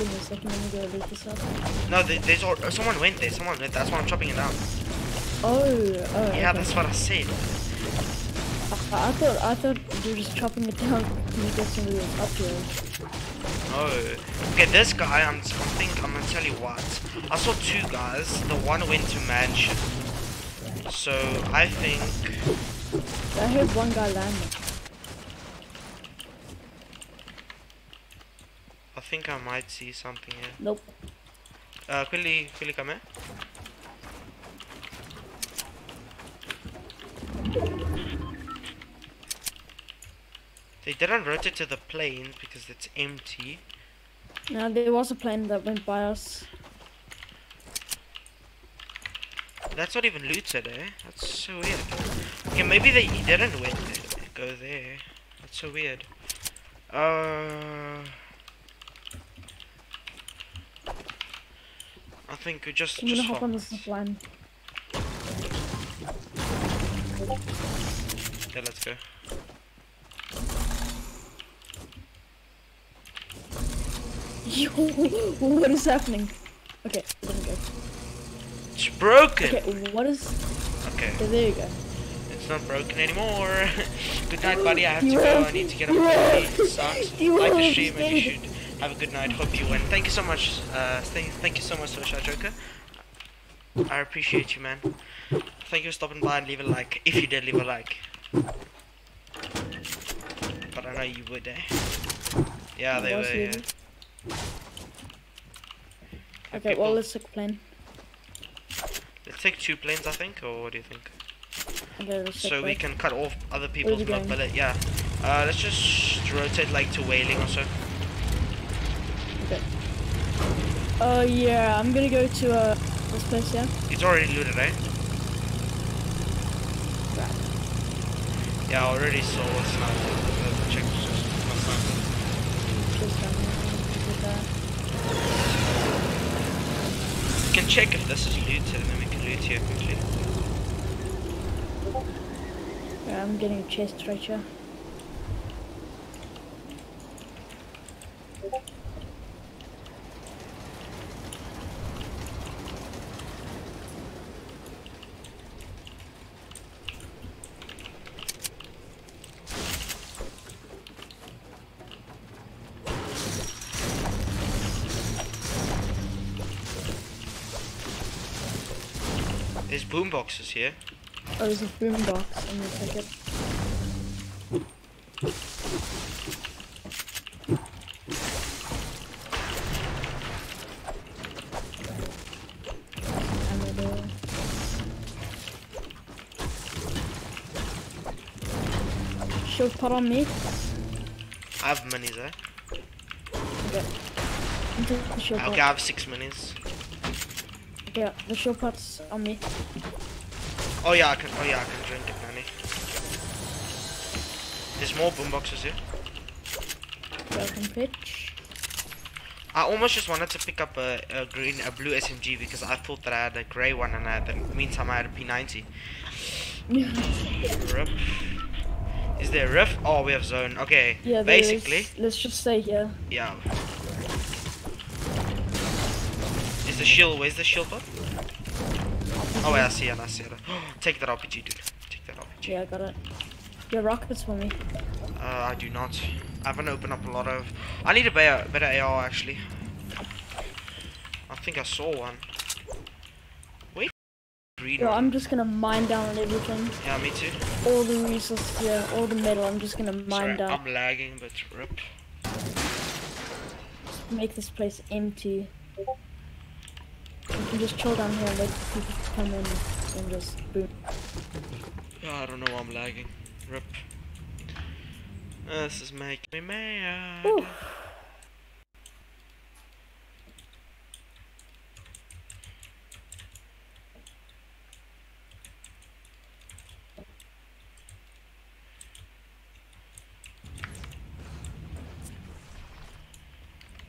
Just give a second, let me go loot this up. No, there's al- oh, someone went there. Someone went. That's why I'm chopping it down. Oh, oh, Yeah, okay. that's what I said. I, I thought I thought you were just chopping it down when you get somebody else up here. Oh, okay. This guy, I'm, I think I'm gonna tell you what. I saw two guys. The one went to mansion. So I think I heard one guy landing. Think I might see something here. Nope. Uh, quickly, quickly come here. They didn't rotate to the plane because it's empty. Now there was a plane that went by us. That's not even looted, eh? That's so weird. Okay, maybe they didn't win go there. That's so weird. Uh, think we just I'm gonna just hop swap. on line. Yeah, let's go. Yo, what is happening? Okay, let me go. It's broken. Okay, what is? Okay, Okay, there you go. it's not broken anymore. good night, buddy. I have to go. I need to get up you early. It sucks. you like the stream, and you should have a good night. Hope you win. Thank you so much. Uh, thank, thank you so much, Social Joker. I appreciate you, man. Thank you for stopping by and leave a like. If you did leave a like. But I know you would, eh? Yeah, they were. Yeah. Okay, People- well let's take a plane. Let's take two planes, I think, or what do you think? Okay, So we can cut off other people's going? mobility. Yeah. Uh, let's just rotate like to whaling or so. Okay. Oh yeah, I'm gonna go to uh this place. Yeah. It's already looted, eh? Right. Yeah, I already saw a sniper. Uh, check my sniper. Just down here. Get that. We can check if this is looted and then we can loot here quickly. Yeah, I'm getting a chest right here. Boom boxes here. Oh, there's a boom box. I'm gonna take it. Ammo there. Shield pot on me. I have minis eh? Okay. The shield Okay, I have six minis. Yeah, the shield pot's on me. Oh yeah, I can. Oh yeah, I can drink it, Manny. There's more boom boxes here. Welcome, pitch. I almost just wanted to pick up a, a green, a blue SMG because I thought that I had a grey one and at the meantime I had a P90. Rip. Is there a rift? Oh, we have zone. Okay. Yeah, there is. Basically, Let's just stay here. yeah. Is the shield? Where's the shield? Bot? Oh, wait, I see it. I see it. Take that RPG, dude. Take that RPG. Yeah, I got it. Yeah, rockets for me. Uh, I do not. I haven't opened up a lot of. I need a better, better AR actually. I think I saw one. Wait. Yo. I'm just gonna mine down everything. Yeah, me too. All the resources here, all the metal, I'm just gonna mine Sorry, down. I'm lagging, but rip. Make this place empty. You can just chill down here and wait for people to come in and just boom. I don't know why I'm lagging. Rip. This is making me mad. Whew.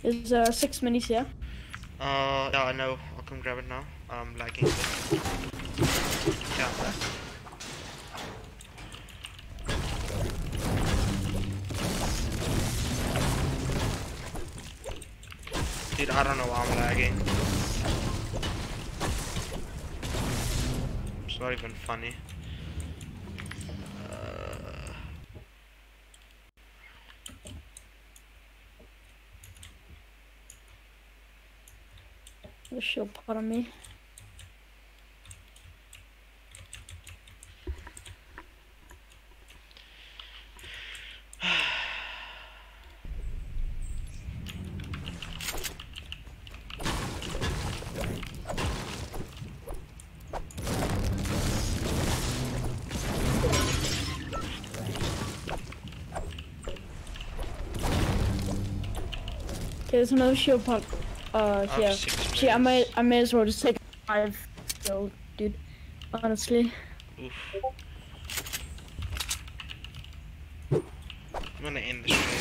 There's uh, six minis here. Uh, yeah, I know. Grab it now. Um, I'm lagging. Yeah, Dude, I don't know why I'm lagging. It's not even funny. The shield pot on me. There's another shield pot uh here. Actually, I may. I may as well just take five still, dude. Honestly. Oof. I'm gonna end the stream.